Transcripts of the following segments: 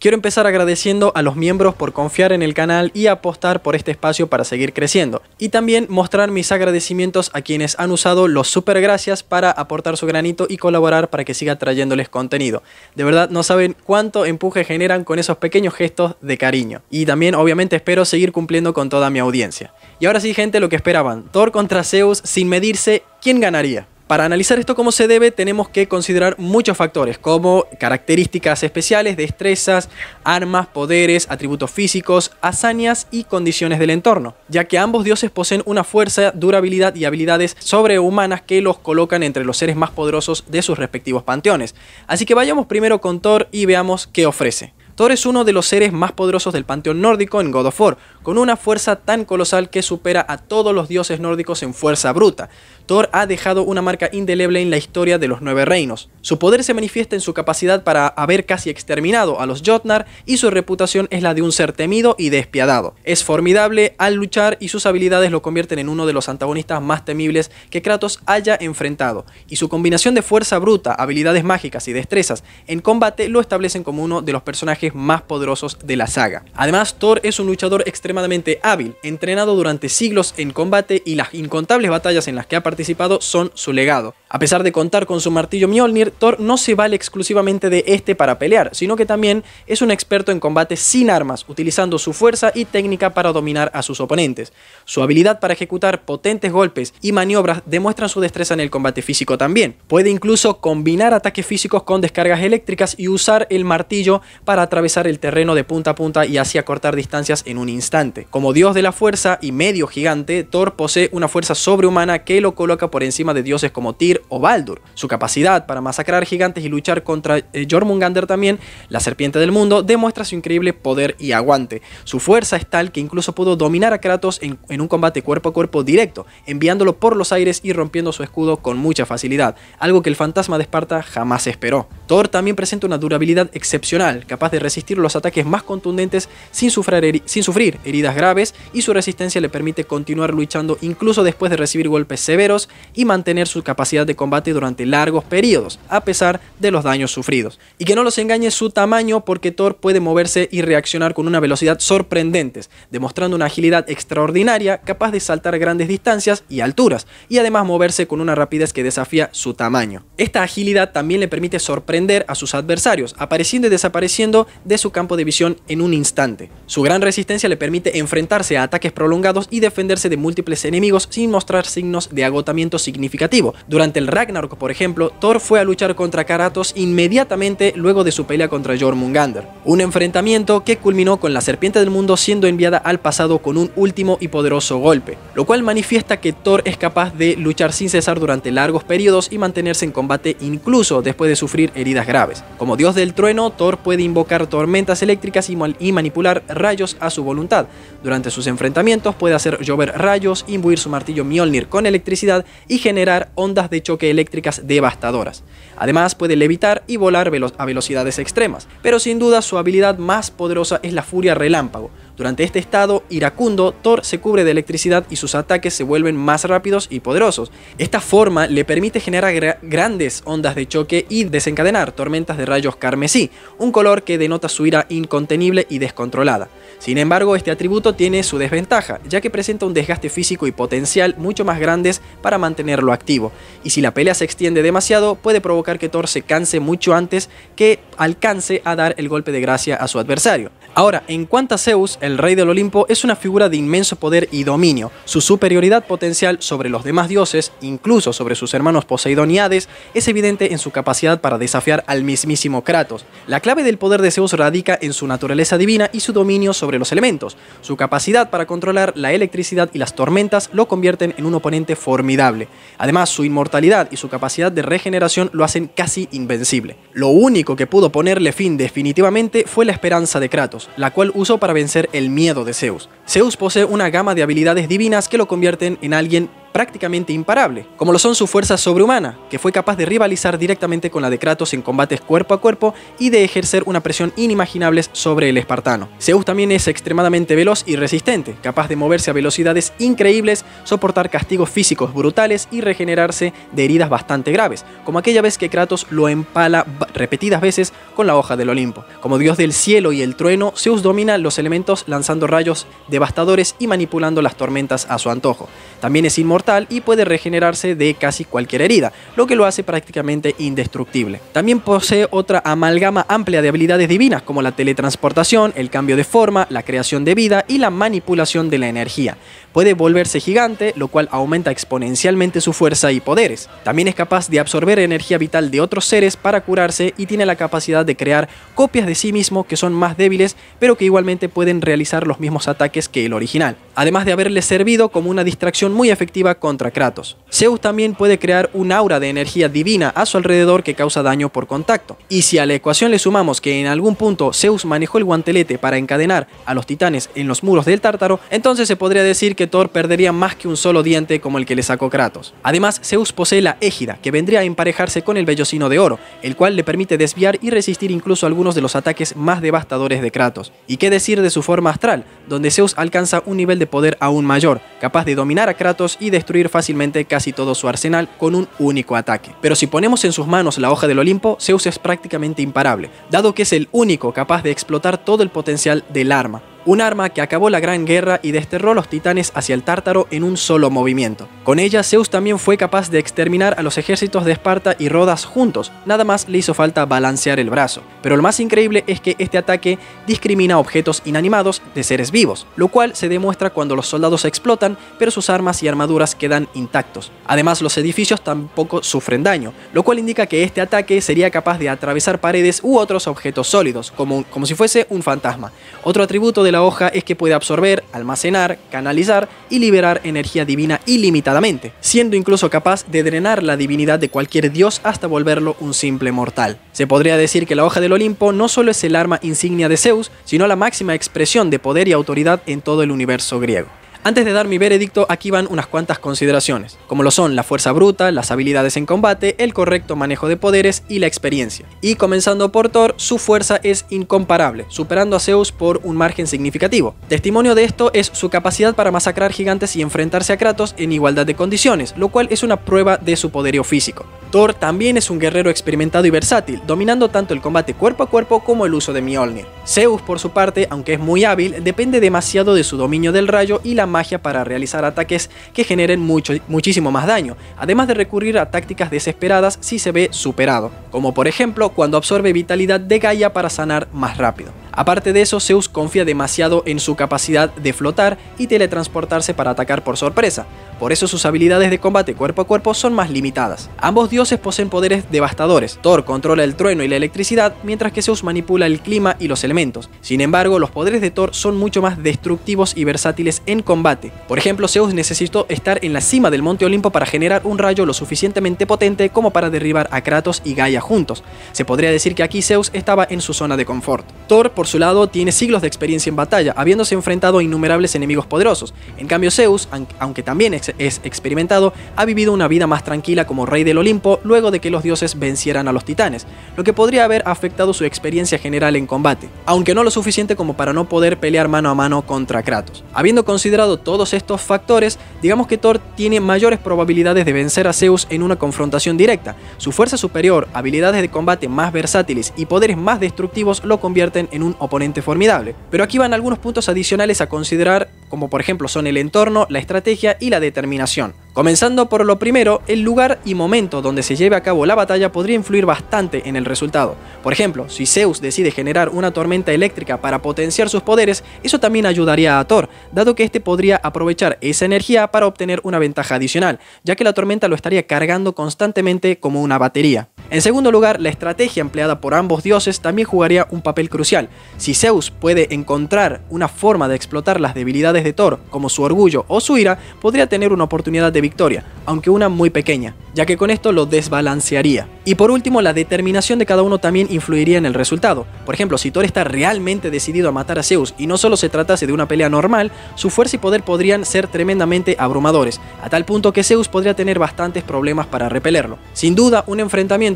Quiero empezar agradeciendo a los miembros por confiar en el canal y apostar por este espacio para seguir creciendo. Y también mostrar mis agradecimientos a quienes han usado los super gracias para aportar su granito y colaborar para que siga trayéndoles contenido. De verdad no saben cuánto empuje generan con esos pequeños gestos de cariño. Y también obviamente espero seguir cumpliendo con toda mi audiencia. Y ahora sí gente, lo que esperaban. Thor contra Zeus sin medirse, ¿quién ganaría? Para analizar esto como se debe, tenemos que considerar muchos factores, como características especiales, destrezas, armas, poderes, atributos físicos, hazañas y condiciones del entorno, ya que ambos dioses poseen una fuerza, durabilidad y habilidades sobrehumanas que los colocan entre los seres más poderosos de sus respectivos panteones. Así que vayamos primero con Thor y veamos qué ofrece. Thor es uno de los seres más poderosos del panteón nórdico en God of War, con una fuerza tan colosal que supera a todos los dioses nórdicos en fuerza bruta. Thor ha dejado una marca indeleble en la historia de los Nueve Reinos. Su poder se manifiesta en su capacidad para haber casi exterminado a los Jotnar y su reputación es la de un ser temido y despiadado. Es formidable al luchar y sus habilidades lo convierten en uno de los antagonistas más temibles que Kratos haya enfrentado, y su combinación de fuerza bruta, habilidades mágicas y destrezas en combate lo establecen como uno de los personajes más poderosos de la saga. Además, Thor es un luchador extremadamente hábil, entrenado durante siglos en combate y las incontables batallas en las que ha participado son su legado. A pesar de contar con su martillo Mjolnir, Thor no se vale exclusivamente de este para pelear, sino que también es un experto en combate sin armas, utilizando su fuerza y técnica para dominar a sus oponentes. Su habilidad para ejecutar potentes golpes y maniobras demuestran su destreza en el combate físico también. Puede incluso combinar ataques físicos con descargas eléctricas y usar el martillo para atravesar el terreno de punta a punta y así acortar distancias en un instante. Como dios de la fuerza y medio gigante, Thor posee una fuerza sobrehumana que lo coloca por encima de dioses como Tyr o Baldur. Su capacidad para masacrar gigantes y luchar contra eh, Jormungander también, la serpiente del mundo, demuestra su increíble poder y aguante. Su fuerza es tal que incluso pudo dominar a Kratos en, un combate cuerpo a cuerpo directo, enviándolo por los aires y rompiendo su escudo con mucha facilidad, algo que el fantasma de Esparta jamás esperó. Thor también presenta una durabilidad excepcional, capaz de resistir los ataques más contundentes sin sufrir heridas graves y su resistencia le permite continuar luchando incluso después de recibir golpes severos y mantener su capacidad de combate durante largos periodos, a pesar de los daños sufridos. Y que no los engañe su tamaño porque Thor puede moverse y reaccionar con una velocidad sorprendentes, demostrando una agilidad extraordinaria capaz de saltar grandes distancias y alturas, y además moverse con una rapidez que desafía su tamaño. Esta agilidad también le permite sorprender a sus adversarios, apareciendo y desapareciendo de su campo de visión en un instante. Su gran resistencia le permite enfrentarse a ataques prolongados y defenderse de múltiples enemigos sin mostrar signos de agotamiento significativo. Durante el Ragnarok, por ejemplo, Thor fue a luchar contra Kratos inmediatamente luego de su pelea contra Jormungander. Un enfrentamiento que culminó con la Serpiente del Mundo siendo enviada al pasado con un último y poderoso golpe, lo cual manifiesta que Thor es capaz de luchar sin cesar durante largos periodos y mantenerse en combate incluso después de sufrir heridas graves. Como dios del trueno, Thor puede invocar tormentas eléctricas y, y manipular rayos a su voluntad. Durante sus enfrentamientos puede hacer llover rayos, imbuir su martillo Mjolnir con electricidad y generar ondas de choque eléctricas devastadoras. Además puede levitar y volar a velocidades extremas, pero sin duda su habilidad más poderosa es la furia relámpago, durante este estado iracundo, Thor se cubre de electricidad y sus ataques se vuelven más rápidos y poderosos. Esta forma le permite generar grandes ondas de choque y desencadenar tormentas de rayos carmesí, un color que denota su ira incontenible y descontrolada. Sin embargo, este atributo tiene su desventaja, ya que presenta un desgaste físico y potencial mucho más grandes para mantenerlo activo, y si la pelea se extiende demasiado, puede provocar que Thor se canse mucho antes que alcance a dar el golpe de gracia a su adversario. Ahora, en cuanto a Zeus, el rey del Olimpo es una figura de inmenso poder y dominio. Su superioridad potencial sobre los demás dioses, incluso sobre sus hermanos Poseidón y Hades, es evidente en su capacidad para desafiar al mismísimo Kratos. La clave del poder de Zeus radica en su naturaleza divina y su dominio sobre los elementos. Su capacidad para controlar la electricidad y las tormentas lo convierten en un oponente formidable. Además, su inmortalidad y su capacidad de regeneración lo hacen casi invencible. Lo único que pudo ponerle fin definitivamente fue la esperanza de Kratos, la cual usó para vencer el miedo de Zeus. Zeus posee una gama de habilidades divinas que lo convierten en alguien prácticamente imparable, como lo son su fuerza sobrehumana, que fue capaz de rivalizar directamente con la de Kratos en combates cuerpo a cuerpo y de ejercer una presión inimaginable sobre el espartano. Zeus también es extremadamente veloz y resistente, capaz de moverse a velocidades increíbles, soportar castigos físicos brutales y regenerarse de heridas bastante graves, como aquella vez que Kratos lo empala repetidas veces con la hoja del Olimpo. Como dios del cielo y el trueno, Zeus domina los elementos lanzando rayos devastadores y manipulando las tormentas a su antojo. También es inmortal y puede regenerarse de casi cualquier herida, lo que lo hace prácticamente indestructible. También posee otra amalgama amplia de habilidades divinas como la teletransportación, el cambio de forma, la creación de vida y la manipulación de la energía. Puede volverse gigante, lo cual aumenta exponencialmente su fuerza y poderes. También es capaz de absorber energía vital de otros seres para curarse y tiene la capacidad de crear copias de sí mismo que son más débiles, pero que igualmente pueden realizar los mismos ataques que el original, además de haberle servido como una distracción muy efectiva contra Kratos. Zeus también puede crear un aura de energía divina a su alrededor que causa daño por contacto. Y si a la ecuación le sumamos que en algún punto Zeus manejó el guantelete para encadenar a los titanes en los muros del Tártaro, entonces se podría decir que Thor perdería más que un solo diente como el que le sacó Kratos. Además, Zeus posee la égida, que vendría a emparejarse con el vellocino de oro, el cual le permite desviar y resistir incluso algunos de los ataques más devastadores de Kratos. Y qué decir de su forma astral, donde Zeus alcanza un nivel de poder aún mayor, capaz de dominar a Kratos y destruir fácilmente casi todo su arsenal con un único ataque. Pero si ponemos en sus manos la hoja del Olimpo, Zeus es prácticamente imparable, dado que es el único capaz de explotar todo el potencial del arma, un arma que acabó la Gran Guerra y desterró a los titanes hacia el Tártaro en un solo movimiento. Con ella, Zeus también fue capaz de exterminar a los ejércitos de Esparta y Rodas juntos, nada más le hizo falta balancear el brazo. Pero lo más increíble es que este ataque discrimina objetos inanimados de seres vivos, lo cual se demuestra cuando los soldados explotan, pero sus armas y armaduras quedan intactos. Además, los edificios tampoco sufren daño, lo cual indica que este ataque sería capaz de atravesar paredes u otros objetos sólidos, como, como si fuese un fantasma. Otro atributo de la hoja es que puede absorber, almacenar, canalizar y liberar energía divina ilimitadamente, siendo incluso capaz de drenar la divinidad de cualquier dios hasta volverlo un simple mortal. Se podría decir que la hoja del Olimpo no solo es el arma insignia de Zeus, sino la máxima expresión de poder y autoridad en todo el universo griego. Antes de dar mi veredicto, aquí van unas cuantas consideraciones, como lo son la fuerza bruta, las habilidades en combate, el correcto manejo de poderes y la experiencia. Y comenzando por Thor, su fuerza es incomparable, superando a Zeus por un margen significativo. Testimonio de esto es su capacidad para masacrar gigantes y enfrentarse a Kratos en igualdad de condiciones, lo cual es una prueba de su poderío físico. Thor también es un guerrero experimentado y versátil, dominando tanto el combate cuerpo a cuerpo como el uso de Mjolnir. Zeus, por su parte, aunque es muy hábil, depende demasiado de su dominio del rayo y la magia para realizar ataques que generen mucho, muchísimo más daño, además de recurrir a tácticas desesperadas si se ve superado, como por ejemplo cuando absorbe vitalidad de Gaia para sanar más rápido. Aparte de eso, Zeus confía demasiado en su capacidad de flotar y teletransportarse para atacar por sorpresa, por eso sus habilidades de combate cuerpo a cuerpo son más limitadas. Ambos dioses poseen poderes devastadores, Thor controla el trueno y la electricidad, mientras que Zeus manipula el clima y los elementos. Sin embargo, los poderes de Thor son mucho más destructivos y versátiles en combate. Por ejemplo, Zeus necesitó estar en la cima del monte Olimpo para generar un rayo lo suficientemente potente como para derribar a Kratos y Gaia juntos. Se podría decir que aquí Zeus estaba en su zona de confort. Thor, por su lado, tiene siglos de experiencia en batalla, habiéndose enfrentado a innumerables enemigos poderosos. En cambio, Zeus, aunque también es experimentado, ha vivido una vida más tranquila como rey del Olimpo luego de que los dioses vencieran a los titanes, lo que podría haber afectado su experiencia general en combate, aunque no lo suficiente como para no poder pelear mano a mano contra Kratos. Habiendo considerado todos estos factores, digamos que Thor tiene mayores probabilidades de vencer a Zeus en una confrontación directa. Su fuerza superior, habilidades de combate más versátiles y poderes más destructivos lo convierten en un oponente formidable. Pero aquí van algunos puntos adicionales a considerar, como por ejemplo son el entorno, la estrategia y la determinación. Comenzando por lo primero, el lugar y momento donde se lleve a cabo la batalla podría influir bastante en el resultado. Por ejemplo, si Zeus decide generar una tormenta eléctrica para potenciar sus poderes, eso también ayudaría a Thor, dado que este podría aprovechar esa energía para obtener una ventaja adicional, ya que la tormenta lo estaría cargando constantemente como una batería. En segundo lugar, la estrategia empleada por ambos dioses también jugaría un papel crucial. Si Zeus puede encontrar una forma de explotar las debilidades de Thor, como su orgullo o su ira, podría tener una oportunidad de victoria, aunque una muy pequeña, ya que con esto lo desbalancearía. Y por último, la determinación de cada uno también influiría en el resultado. Por ejemplo, si Thor está realmente decidido a matar a Zeus y no solo se tratase de una pelea normal, su fuerza y poder podrían ser tremendamente abrumadores, a tal punto que Zeus podría tener bastantes problemas para repelerlo. Sin duda, un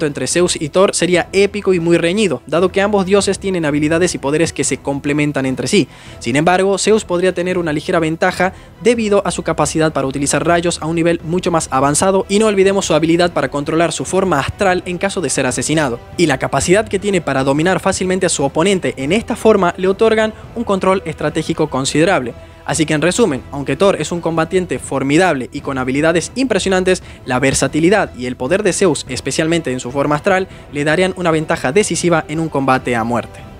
entre Zeus y Thor sería épico y muy reñido, dado que ambos dioses tienen habilidades y poderes que se complementan entre sí. Sin embargo, Zeus podría tener una ligera ventaja debido a su capacidad para utilizar rayos a un nivel mucho más avanzado y no olvidemos su habilidad para controlar su forma astral en caso de ser asesinado. Y la capacidad que tiene para dominar fácilmente a su oponente en esta forma le otorgan un control estratégico considerable. Así que en resumen, aunque Thor es un combatiente formidable y con habilidades impresionantes, la versatilidad y el poder de Zeus, especialmente en su forma astral, le darían una ventaja decisiva en un combate a muerte.